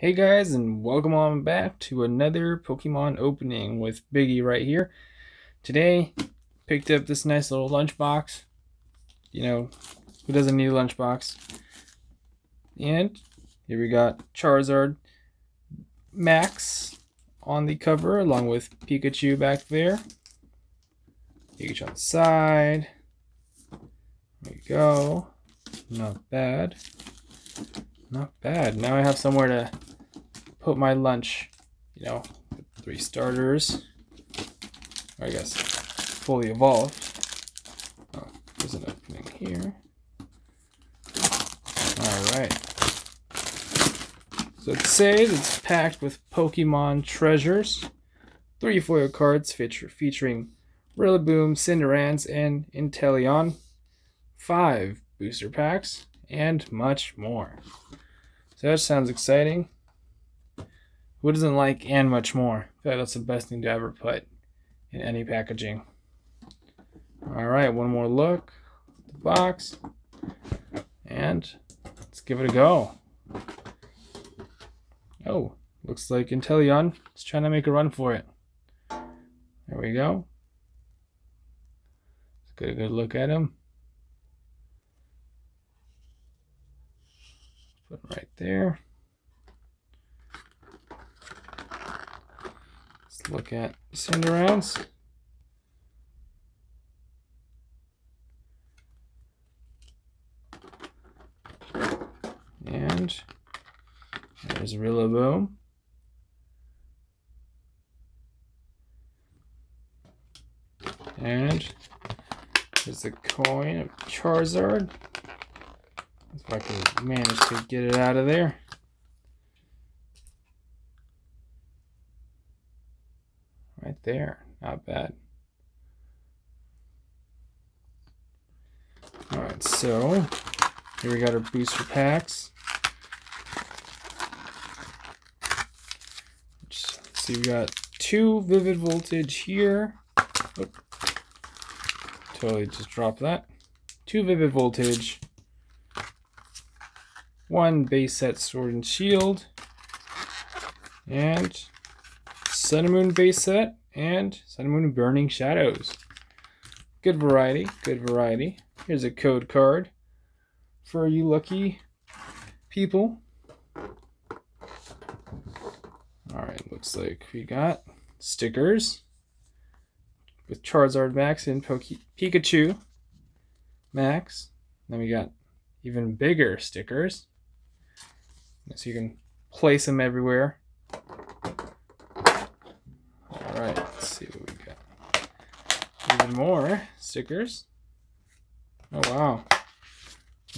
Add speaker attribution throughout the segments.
Speaker 1: Hey guys, and welcome on back to another Pokemon opening with Biggie right here. Today, picked up this nice little lunchbox. You know, who doesn't need a lunchbox? And here we got Charizard Max on the cover, along with Pikachu back there. Pikachu on the side. There we go. Not bad. Not bad. Now I have somewhere to put my lunch. You know, three starters. I guess fully evolved. Oh, there's an opening here. Alright. So it says it's packed with Pokemon treasures. Three foil cards feature, featuring Rillaboom, Cinderace, and Inteleon. Five booster packs, and much more. So that sounds exciting. Who doesn't like and much more? I that's the best thing to ever put in any packaging. All right, one more look at the box, and let's give it a go. Oh, looks like Inteleon is trying to make a run for it. There we go. Let's get a good look at him. Put right there. Let's look at Cinderace. And there's Rillaboom. And there's the coin of Charizard. If I can manage to get it out of there. Right there. Not bad. Alright, so here we got our booster packs. Let's see, we got two Vivid Voltage here. Oop. Totally just dropped that. Two Vivid Voltage one base set Sword and Shield, and Sun and Moon base set, and Sun and Moon Burning Shadows. Good variety, good variety. Here's a code card for you lucky people. Alright, looks like we got stickers with Charizard Max and Poke Pikachu Max. Then we got even bigger stickers so you can place them everywhere. All right, let's see what we got. Even more stickers. Oh wow,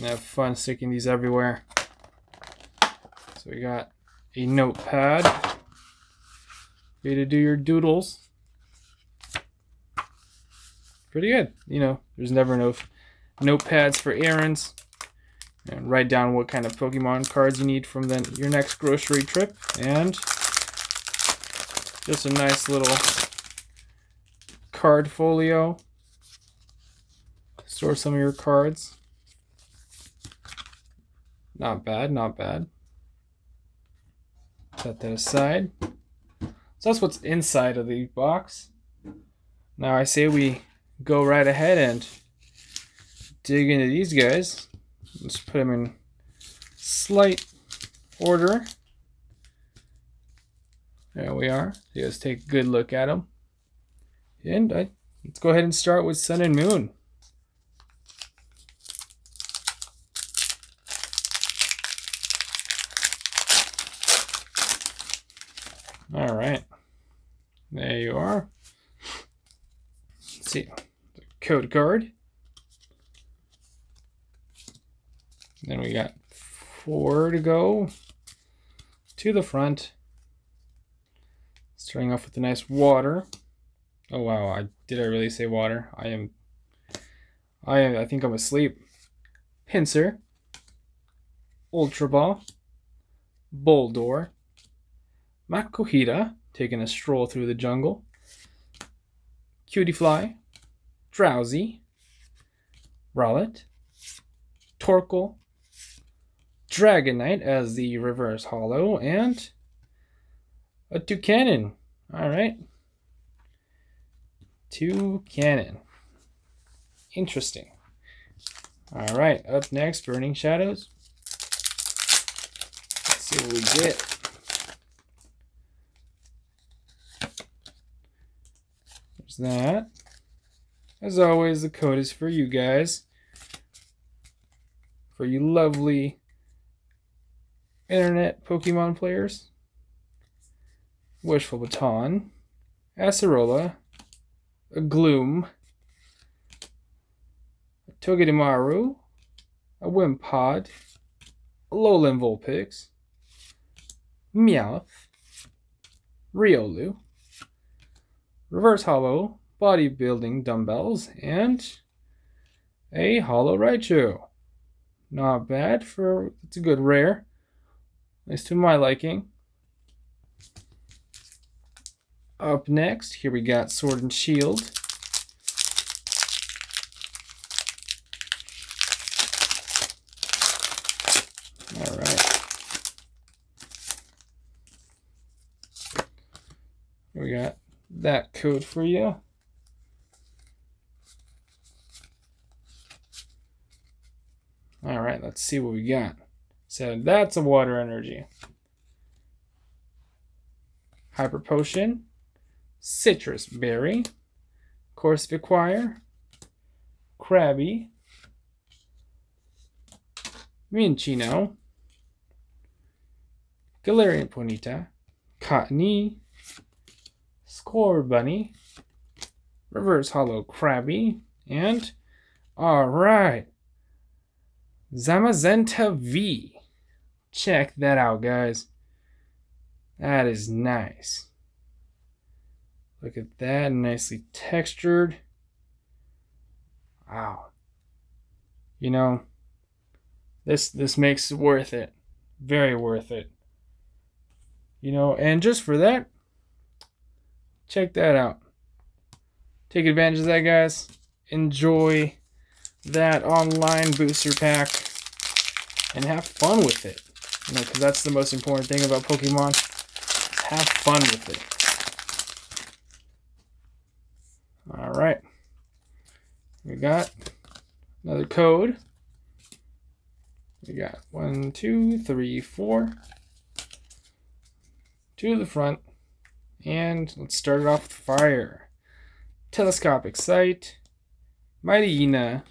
Speaker 1: have fun sticking these everywhere. So we got a notepad for you to do your doodles. Pretty good. You know, there's never enough notepads for errands and write down what kind of Pokemon cards you need from the, your next grocery trip. And just a nice little card folio. Store some of your cards. Not bad, not bad. Set that aside. So that's what's inside of the box. Now I say we go right ahead and dig into these guys. Let's put them in slight order. There we are. So let's take a good look at them. And I, let's go ahead and start with Sun and Moon. All right. There you are. Let's see. Code card. Then we got four to go to the front. Starting off with a nice water. Oh wow, I did I really say water? I am I I think I'm asleep. Pinsir. Ultra Ball. Boldore. Makuhita, taking a stroll through the jungle. Cutie Fly. Drowzee. Rowlet. Torkoal. Dragonite as the reverse holo, and a Toucannon. Alright. Toucannon. Interesting. Alright, up next, Burning Shadows. Let's see what we get. There's that. As always, the code is for you guys. For you lovely internet Pokemon players. Wishful Baton, Acerola, a Gloom, a Togedemaru, a Wimpod, a Alolan Vulpix, Meowth, Riolu, Reverse Holo, Bodybuilding Dumbbells, and a Holo Raichu. Not bad for, it's a good rare, least to my liking. Up next, here we got Sword and Shield. All right. We got that code for you. All right, let's see what we got. So that's a water energy. Hyper Potion, Citrus Berry, Corvisquire, Krabby, Minccino, Galarian Ponyta, Scorbunny, Reverse Holo Krabby, and alright, Zamazenta V. Check that out, guys. That is nice. Look at that, nicely textured. Wow. You know, this this makes it worth it. Very worth it. You know, and just for that, check that out. Take advantage of that, guys. Enjoy that online booster pack and have fun with it. You know, because that's the most important thing about Pokemon. Have fun with it. All right. We got another code. We got one, two, three, four. Two to the front. And let's start it off with fire. Telescopic sight. Mightyena.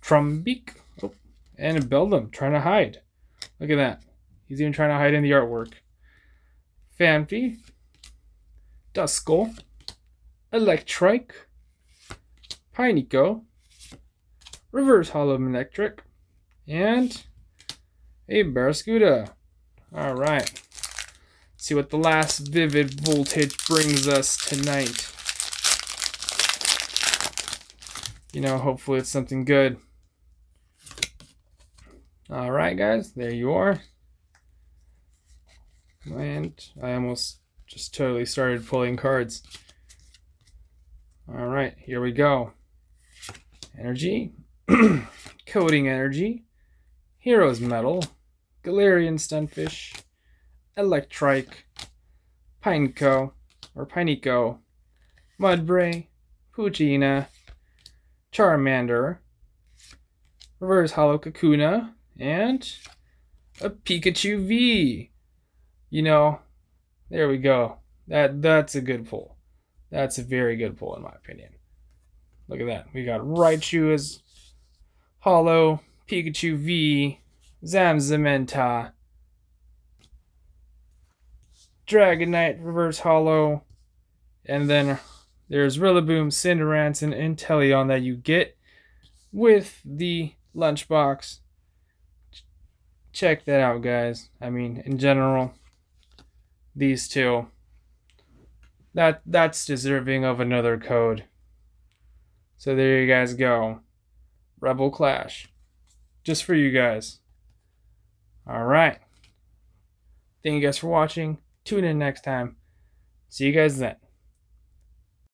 Speaker 1: Trumbeak. Oh, and a Beldum trying to hide. Look at that. He's even trying to hide in the artwork. Phanpy. Duskull. Electrike, Pineco, Reverse Holo Electric, and a Barraskewda. Alright. See what the last Vivid Voltage brings us tonight. You know, hopefully it's something good. Alright, guys, there you are. And I almost just totally started pulling cards. All right, here we go. Energy, coding energy, Hero's Medal, Galarian Stunfisk, Electrike, Pineco or Pineco, Mudbray, Poochyena, Charmander, Reverse Holo Kakuna, and a Pikachu V. You know, there we go. That that's a good pull. That's a very good pull, in my opinion. Look at that. We got Raichu as Holo, Pikachu V, Zamazenta, Dragonite Reverse Holo, and then there's Rillaboom, Cinderace, and Inteleon that you get with the lunchbox. Check that out, guys. I mean, in general, these two that that's deserving of another code. So there you guys go. Rebel Clash. Just for you guys. Alright. Thank you guys for watching. Tune in next time. See you guys then.